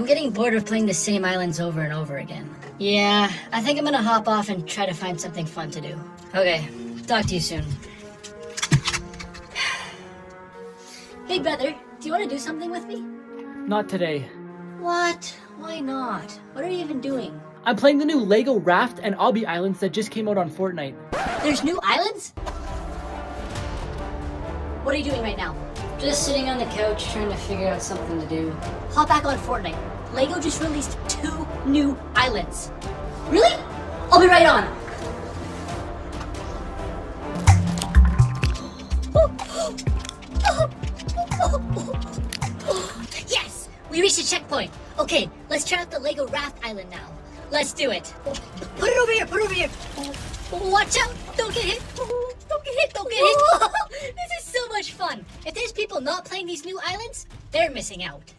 I'm getting bored of playing the same islands over and over again. Yeah, I think I'm gonna hop off and try to find something fun to do. Okay, talk to you soon. hey, brother, do you want to do something with me? Not today. What? Why not? What are you even doing? I'm playing the new Lego Raft and Obby Islands that just came out on Fortnite. There's new islands? What are you doing right now? Just sitting on the couch trying to figure out something to do. Hop back on Fortnite. Lego just released two new islands. Really? I'll be right on. Yes! We reached a checkpoint. Okay, let's try out the Lego Raft Island now. Let's do it. Put it over here, put it over here. Watch out! Don't get hit! Don't get hit! Don't get hit! People not playing these new islands, they're missing out.